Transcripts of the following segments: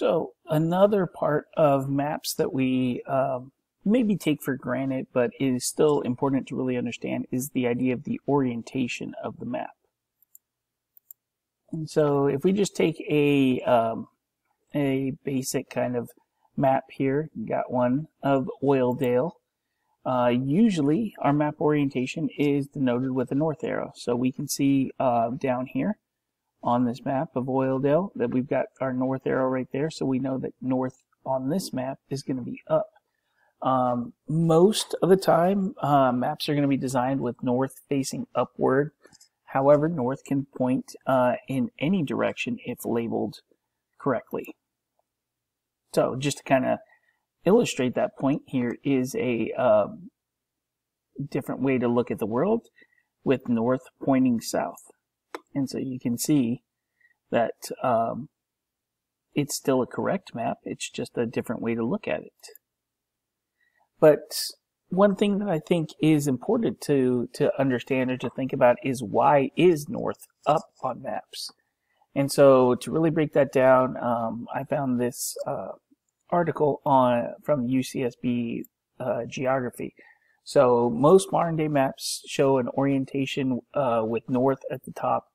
So another part of maps that we um, maybe take for granted, but is still important to really understand, is the idea of the orientation of the map. And so if we just take a um, a basic kind of map here, got one of Oildale. Uh, usually our map orientation is denoted with a north arrow. So we can see uh, down here on this map of Oildale that we've got our north arrow right there. So we know that north on this map is going to be up. Um, most of the time, uh, maps are going to be designed with north facing upward. However, north can point uh, in any direction if labeled correctly. So just to kind of illustrate that point, here is a um, different way to look at the world with north pointing south. And so you can see that um, it's still a correct map. It's just a different way to look at it. But one thing that I think is important to, to understand or to think about is why is north up on maps? And so to really break that down, um, I found this uh, article on from UCSB uh, geography. So most modern day maps show an orientation uh, with north at the top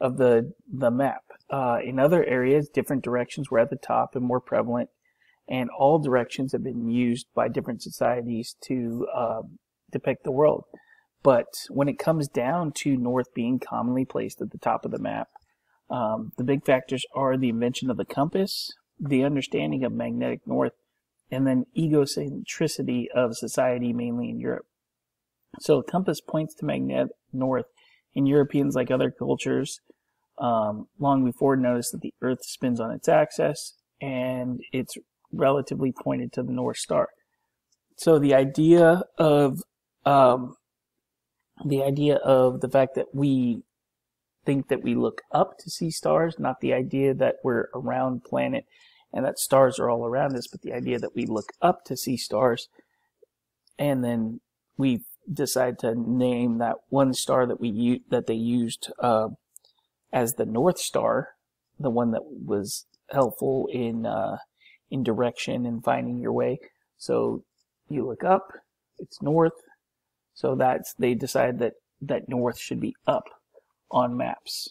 of the the map. Uh, in other areas, different directions were at the top and more prevalent, and all directions have been used by different societies to um, depict the world. But when it comes down to north being commonly placed at the top of the map, um, the big factors are the invention of the compass, the understanding of magnetic north, and then egocentricity of society, mainly in Europe. So a compass points to magnetic north in Europeans, like other cultures, um, long before noticed that the Earth spins on its axis and it's relatively pointed to the North Star. So the idea of um, the idea of the fact that we think that we look up to see stars, not the idea that we're around planet and that stars are all around us, but the idea that we look up to see stars and then we decide to name that one star that we that they used uh, as the North Star, the one that was helpful in uh, in direction and finding your way. So you look up, it's north. So that's they decide that that north should be up on maps.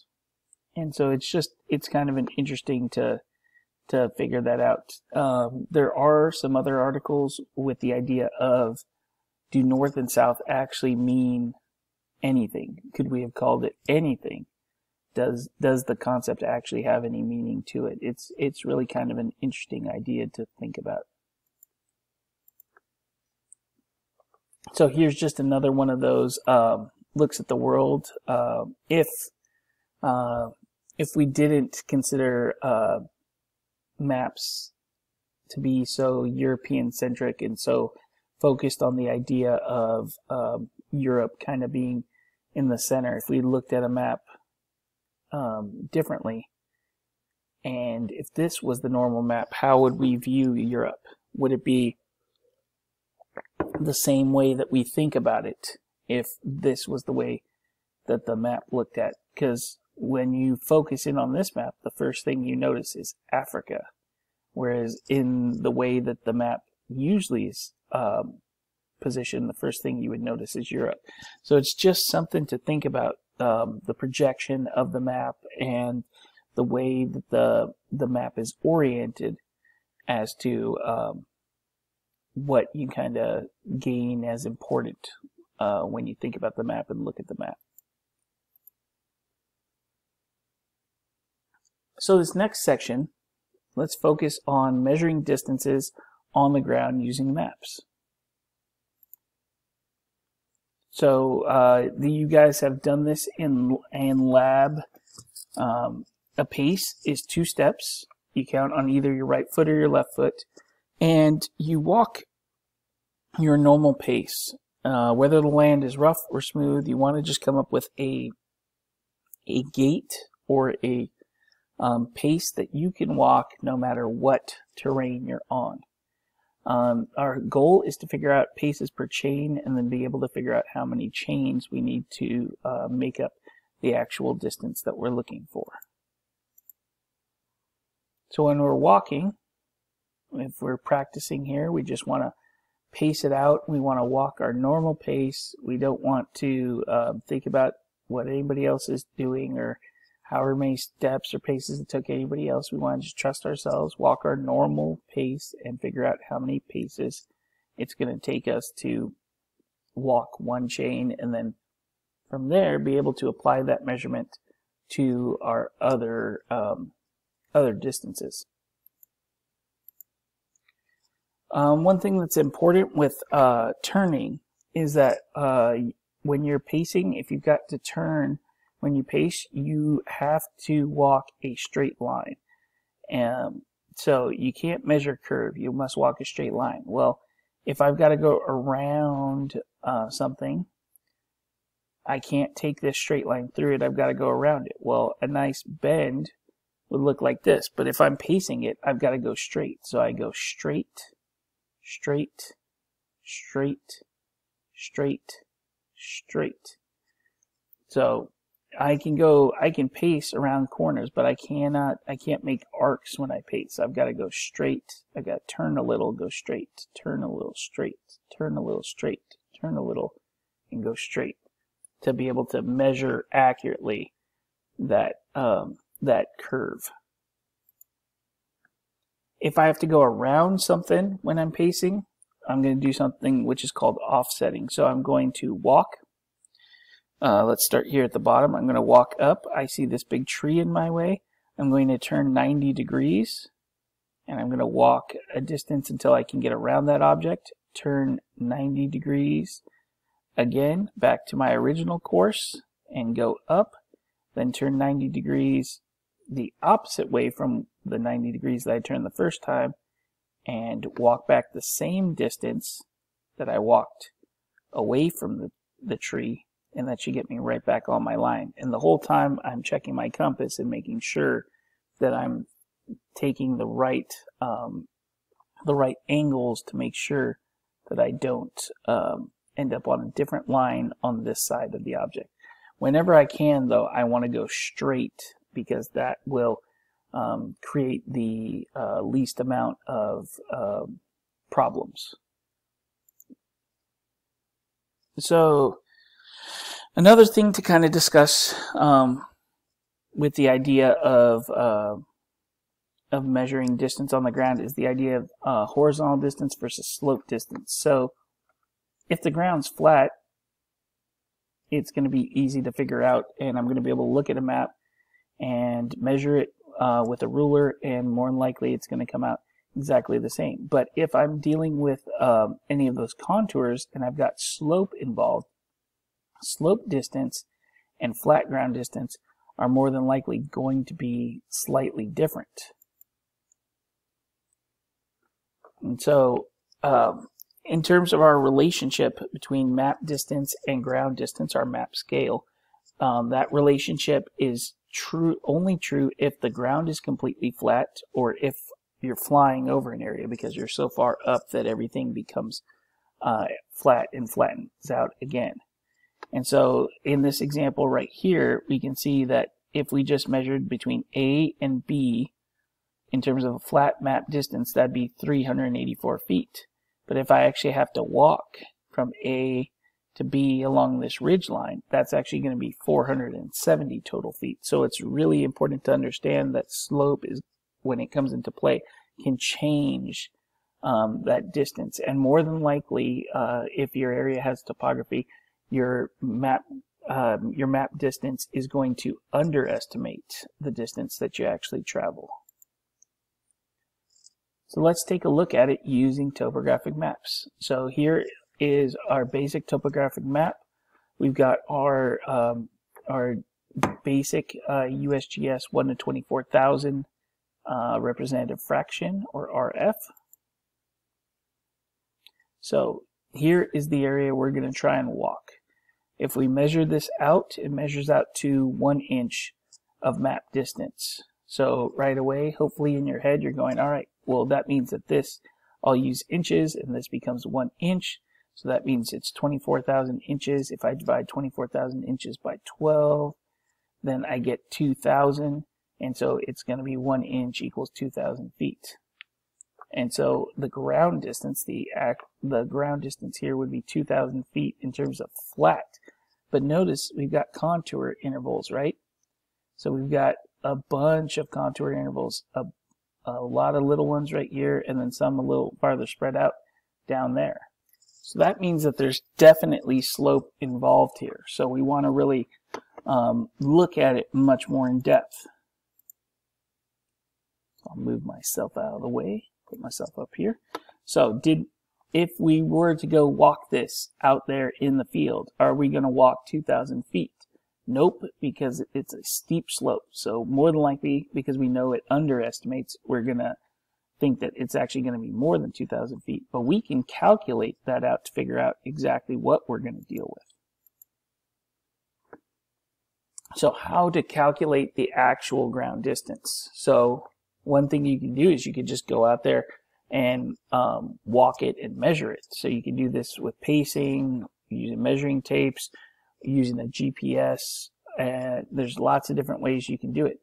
And so it's just it's kind of an interesting to to figure that out. Um, there are some other articles with the idea of do north and south actually mean anything? Could we have called it anything? Does does the concept actually have any meaning to it? It's it's really kind of an interesting idea to think about. So here's just another one of those um, looks at the world. Uh, if uh, if we didn't consider uh, maps to be so European centric and so focused on the idea of um, Europe kind of being in the center. If we looked at a map um, differently, and if this was the normal map, how would we view Europe? Would it be the same way that we think about it if this was the way that the map looked at? Because when you focus in on this map, the first thing you notice is Africa. Whereas in the way that the map usually is um, position, the first thing you would notice is Europe. So it's just something to think about um, the projection of the map and the way that the the map is oriented as to um, what you kind of gain as important uh, when you think about the map and look at the map. So this next section, let's focus on measuring distances on the ground using maps. So uh, the, you guys have done this in, in lab. Um, a pace is two steps. You count on either your right foot or your left foot. And you walk your normal pace. Uh, whether the land is rough or smooth, you want to just come up with a a gait or a um, pace that you can walk no matter what terrain you're on. Um, our goal is to figure out paces per chain and then be able to figure out how many chains we need to uh, make up the actual distance that we're looking for. So when we're walking, if we're practicing here, we just want to pace it out. We want to walk our normal pace. We don't want to uh, think about what anybody else is doing or however many steps or paces it took anybody else. We want to just trust ourselves, walk our normal pace, and figure out how many paces it's going to take us to walk one chain and then from there be able to apply that measurement to our other um, other distances. Um, one thing that's important with uh, turning is that uh, when you're pacing, if you've got to turn when you pace, you have to walk a straight line. Um, so you can't measure curve. You must walk a straight line. Well, if I've got to go around uh, something, I can't take this straight line through it. I've got to go around it. Well, a nice bend would look like this. But if I'm pacing it, I've got to go straight. So I go straight, straight, straight, straight, straight. So I can go, I can pace around corners, but I cannot, I can't make arcs when I pace. I've got to go straight. I've got to turn a little, go straight, turn a little straight, turn a little straight, turn a little, and go straight to be able to measure accurately that, um, that curve. If I have to go around something when I'm pacing, I'm going to do something which is called offsetting. So I'm going to walk uh, let's start here at the bottom. I'm going to walk up. I see this big tree in my way. I'm going to turn 90 degrees and I'm going to walk a distance until I can get around that object. Turn 90 degrees again back to my original course and go up. Then turn 90 degrees the opposite way from the 90 degrees that I turned the first time and walk back the same distance that I walked away from the, the tree and that should get me right back on my line. And the whole time I'm checking my compass and making sure that I'm taking the right um, the right angles to make sure that I don't um, end up on a different line on this side of the object. Whenever I can, though, I want to go straight because that will um, create the uh, least amount of uh, problems. So Another thing to kind of discuss um, with the idea of uh, of measuring distance on the ground is the idea of uh, horizontal distance versus slope distance. So if the ground's flat, it's going to be easy to figure out, and I'm going to be able to look at a map and measure it uh, with a ruler, and more than likely it's going to come out exactly the same. But if I'm dealing with um, any of those contours and I've got slope involved, slope distance and flat ground distance are more than likely going to be slightly different. And so, um, in terms of our relationship between map distance and ground distance, our map scale, um, that relationship is true only true if the ground is completely flat or if you're flying over an area because you're so far up that everything becomes uh, flat and flattens out again. And so in this example right here, we can see that if we just measured between A and B in terms of a flat map distance, that'd be 384 feet. But if I actually have to walk from A to B along this ridge line, that's actually going to be 470 total feet. So it's really important to understand that slope is, when it comes into play, can change um, that distance. And more than likely, uh, if your area has topography, your map um, your map distance is going to underestimate the distance that you actually travel. So let's take a look at it using topographic maps. So here is our basic topographic map. We've got our um, our basic uh, USGS 1 to 24,000 uh, representative fraction or RF. So here is the area we're going to try and walk. If we measure this out, it measures out to one inch of map distance. So right away, hopefully in your head, you're going, all right, well, that means that this, I'll use inches and this becomes one inch. So that means it's 24,000 inches. If I divide 24,000 inches by 12, then I get 2,000. And so it's going to be one inch equals 2,000 feet. And so the ground distance, the the ground distance here would be 2,000 feet in terms of flat. But notice we've got contour intervals, right? So we've got a bunch of contour intervals, a, a lot of little ones right here, and then some a little farther spread out down there. So that means that there's definitely slope involved here. So we want to really um, look at it much more in depth. I'll move myself out of the way, put myself up here. So did if we were to go walk this out there in the field, are we going to walk 2,000 feet? Nope, because it's a steep slope. So more than likely, because we know it underestimates, we're going to think that it's actually going to be more than 2,000 feet. But we can calculate that out to figure out exactly what we're going to deal with. So how to calculate the actual ground distance. So one thing you can do is you could just go out there and um, walk it and measure it. So you can do this with pacing, using measuring tapes, using a GPS, and there's lots of different ways you can do it.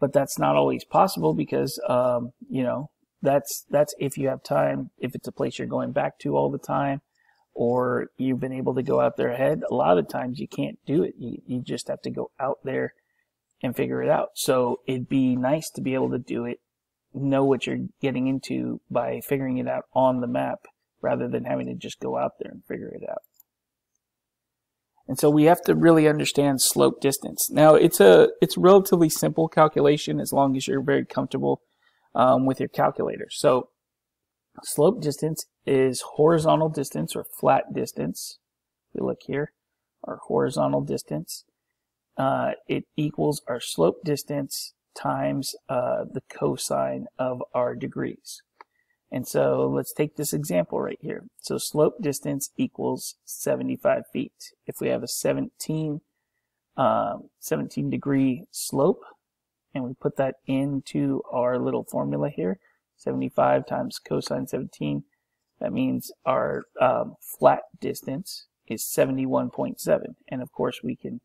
But that's not always possible because, um, you know, that's that's if you have time, if it's a place you're going back to all the time, or you've been able to go out there ahead. A lot of times you can't do it. You, you just have to go out there and figure it out. So it'd be nice to be able to do it know what you're getting into by figuring it out on the map rather than having to just go out there and figure it out. And so we have to really understand slope distance. Now it's a it's relatively simple calculation as long as you're very comfortable um, with your calculator. So slope distance is horizontal distance or flat distance. If we look here, our horizontal distance. Uh, it equals our slope distance times uh, the cosine of our degrees. And so let's take this example right here. So slope distance equals 75 feet. If we have a 17, um, 17 degree slope, and we put that into our little formula here, 75 times cosine 17, that means our um, flat distance is 71.7. And of course we can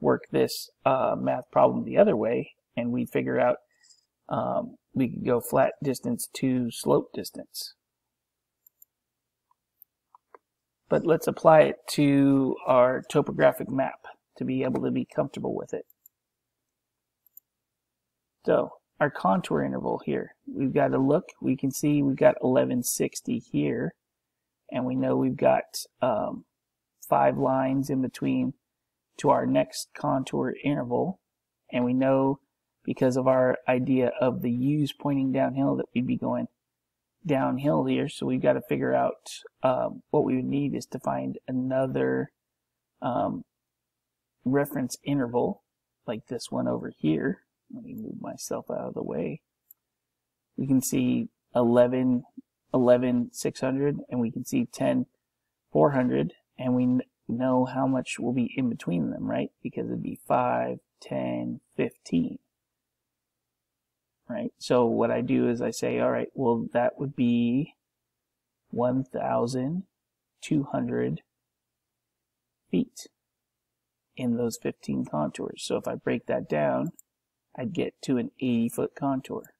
work this uh, math problem the other way and we figure out um, we could go flat distance to slope distance. But let's apply it to our topographic map to be able to be comfortable with it. So our contour interval here, we've got to look, we can see we've got 1160 here, and we know we've got um, five lines in between to our next contour interval, and we know because of our idea of the U's pointing downhill that we'd be going downhill here. So we've got to figure out um, what we would need is to find another um, reference interval like this one over here. Let me move myself out of the way. We can see 11, 11, 600, and we can see 10, 400, and we know how much will be in between them, right? Because it'd be 5, 10, 15 right? So what I do is I say, all right, well, that would be 1,200 feet in those 15 contours. So if I break that down, I'd get to an 80 foot contour.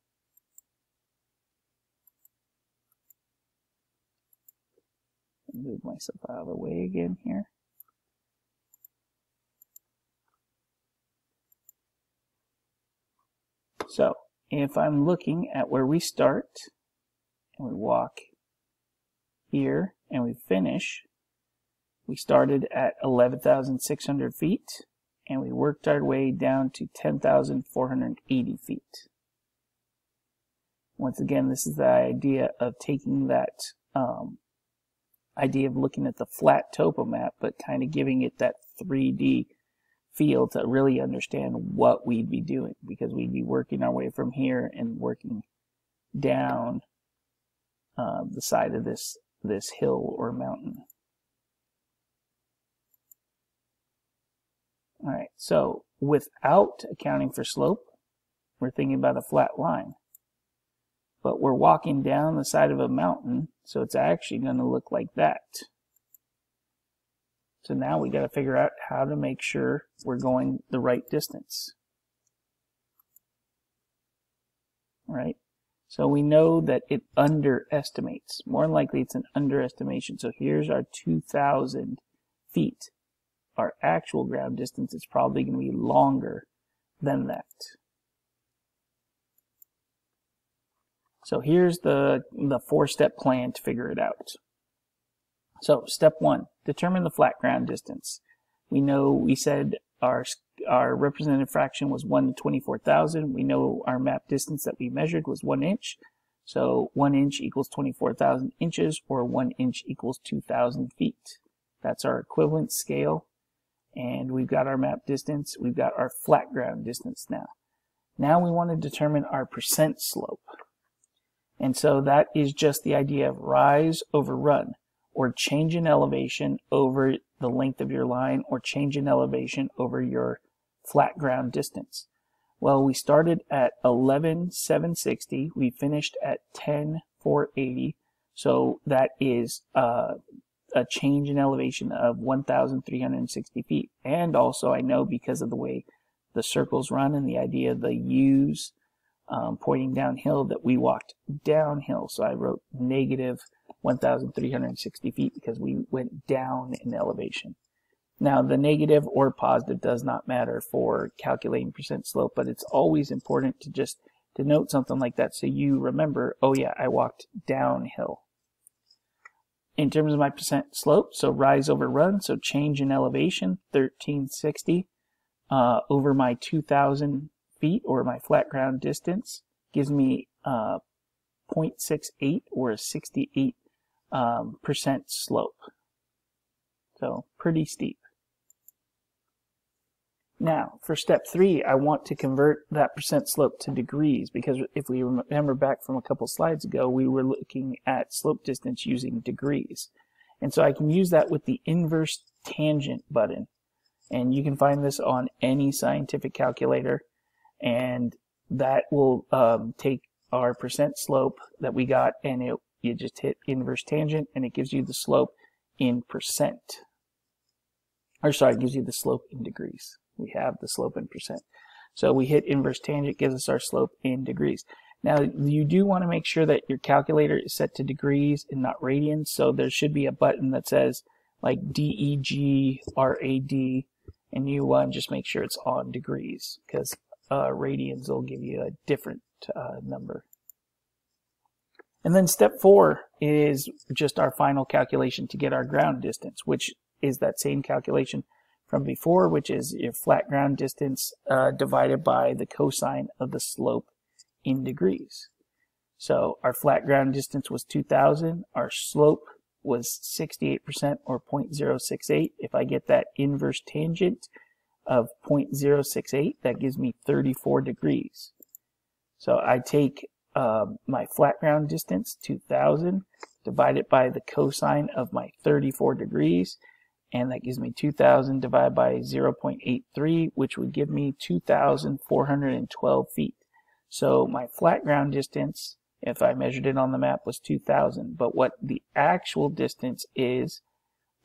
Move myself out of the way again here. So if I'm looking at where we start and we walk here and we finish, we started at 11,600 feet and we worked our way down to 10,480 feet. Once again, this is the idea of taking that um, idea of looking at the flat topo map, but kind of giving it that 3D feel to really understand what we'd be doing because we'd be working our way from here and working down uh, the side of this this hill or mountain. All right, so without accounting for slope, we're thinking about a flat line. But we're walking down the side of a mountain, so it's actually going to look like that. So now we got to figure out how to make sure we're going the right distance. right? So we know that it underestimates. More likely it's an underestimation. So here's our 2,000 feet. Our actual ground distance is probably going to be longer than that. So here's the, the four-step plan to figure it out. So step one, determine the flat ground distance. We know we said our our representative fraction was 1 to 24,000. We know our map distance that we measured was 1 inch. So 1 inch equals 24,000 inches, or 1 inch equals 2,000 feet. That's our equivalent scale. And we've got our map distance. We've got our flat ground distance now. Now we want to determine our percent slope. And so that is just the idea of rise over run, or change in elevation over the length of your line, or change in elevation over your flat ground distance. Well, we started at 11,760. We finished at 10,480. So that is uh, a change in elevation of 1,360 feet. And also, I know because of the way the circles run and the idea of the U's um, pointing downhill that we walked downhill. So I wrote negative 1,360 feet because we went down in elevation. Now, the negative or positive does not matter for calculating percent slope, but it's always important to just denote something like that so you remember, oh yeah, I walked downhill. In terms of my percent slope, so rise over run, so change in elevation, 1360 uh, over my 2,000 feet or my flat ground distance gives me uh, 0.68 or a 68 um, percent slope. So pretty steep. Now, for step three, I want to convert that percent slope to degrees because if we remember back from a couple slides ago, we were looking at slope distance using degrees. And so I can use that with the inverse tangent button. And you can find this on any scientific calculator. And that will um, take our percent slope that we got and it, you just hit inverse tangent and it gives you the slope in percent. Or sorry, it gives you the slope in degrees we have the slope in percent. So we hit inverse tangent, gives us our slope in degrees. Now you do want to make sure that your calculator is set to degrees and not radians. So there should be a button that says like DEG, RAD, and you want to just make sure it's on degrees because uh, radians will give you a different uh, number. And then step four is just our final calculation to get our ground distance, which is that same calculation from before, which is your flat ground distance uh, divided by the cosine of the slope in degrees. So our flat ground distance was 2,000. Our slope was 68% or 0.068. If I get that inverse tangent of 0.068, that gives me 34 degrees. So I take um, my flat ground distance, 2,000, divided by the cosine of my 34 degrees, and that gives me 2,000 divided by 0.83, which would give me 2,412 feet. So my flat ground distance, if I measured it on the map, was 2,000. But what the actual distance is,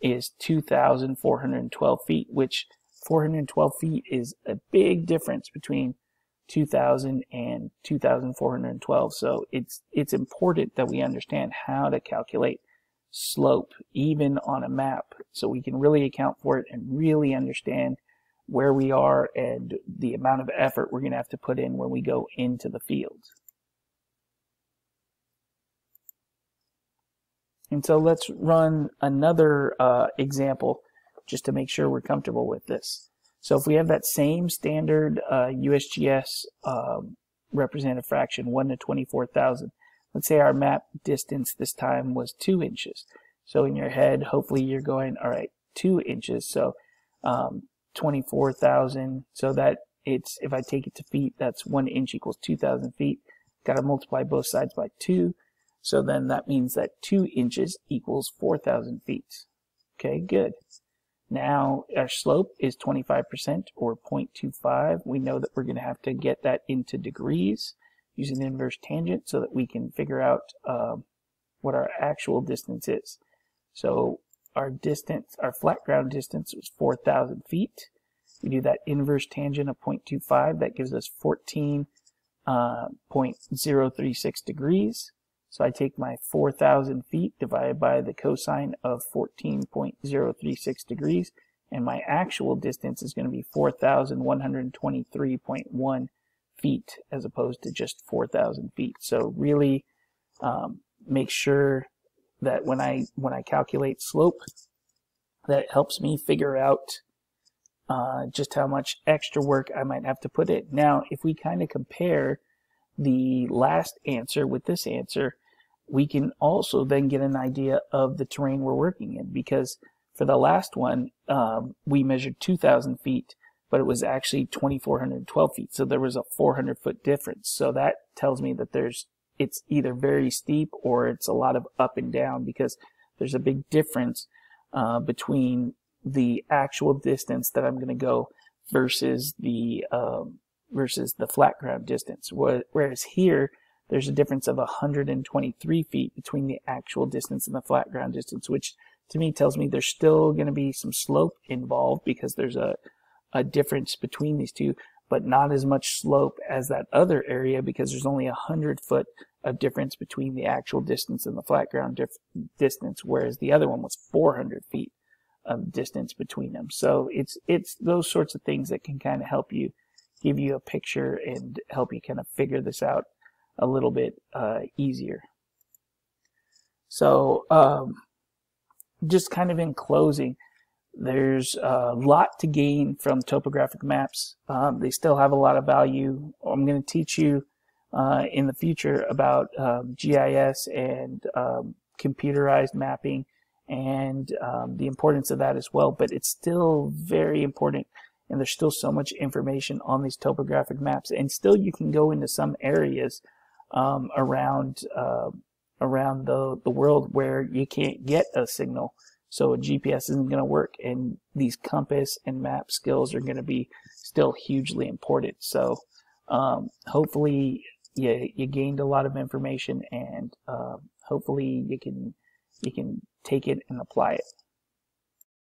is 2,412 feet, which 412 feet is a big difference between 2,000 and 2,412. So it's, it's important that we understand how to calculate slope even on a map so we can really account for it and really understand where we are and the amount of effort we're going to have to put in when we go into the field. And so let's run another uh, example just to make sure we're comfortable with this. So if we have that same standard uh, USGS um, representative fraction, 1 to 24,000, Let's say our map distance this time was two inches. So in your head, hopefully you're going, all right, two inches. So um, 24,000. So that it's, if I take it to feet, that's one inch equals 2,000 feet. Got to multiply both sides by two. So then that means that two inches equals 4,000 feet. Okay, good. Now our slope is 25% or 0.25. We know that we're going to have to get that into degrees using the inverse tangent so that we can figure out um, what our actual distance is. So our distance, our flat ground distance was 4,000 feet. We do that inverse tangent of 0.25, that gives us 14.036 uh, uh, 0.036 degrees. So I take my 4,000 feet divided by the cosine of 14.036 degrees, and my actual distance is going to be 4,123.1 feet as opposed to just 4,000 feet. So really um, make sure that when I when I calculate slope, that helps me figure out uh, just how much extra work I might have to put in. Now, if we kind of compare the last answer with this answer, we can also then get an idea of the terrain we're working in because for the last one, um, we measured 2,000 feet, but it was actually 2,412 feet. So there was a 400 foot difference. So that tells me that there's, it's either very steep or it's a lot of up and down because there's a big difference uh, between the actual distance that I'm going to go versus the um, versus the flat ground distance. Whereas here, there's a difference of 123 feet between the actual distance and the flat ground distance, which to me tells me there's still going to be some slope involved because there's a, a difference between these two, but not as much slope as that other area because there's only a 100 foot of difference between the actual distance and the flat ground distance, whereas the other one was 400 feet of distance between them. So it's it's those sorts of things that can kind of help you give you a picture and help you kind of figure this out a little bit uh, easier. So um, just kind of in closing, there's a lot to gain from topographic maps. Um, they still have a lot of value. I'm going to teach you uh, in the future about um, GIS and um, computerized mapping and um, the importance of that as well. But it's still very important, and there's still so much information on these topographic maps. And still, you can go into some areas um, around uh, around the the world where you can't get a signal, so a GPS isn't going to work. And these compass and map skills are going to be still hugely important. So um, hopefully you you gained a lot of information, and uh, hopefully you can you can take it and apply it.